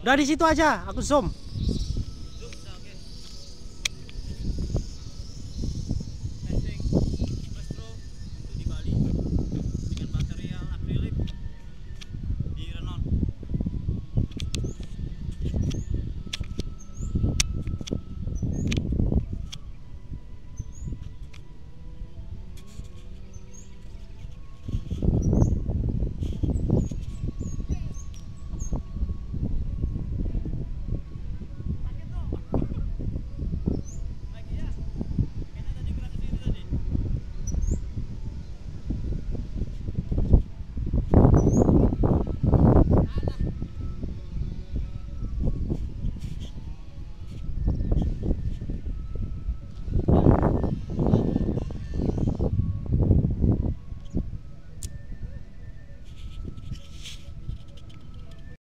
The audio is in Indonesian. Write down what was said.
Dari situ aja, aku zoom.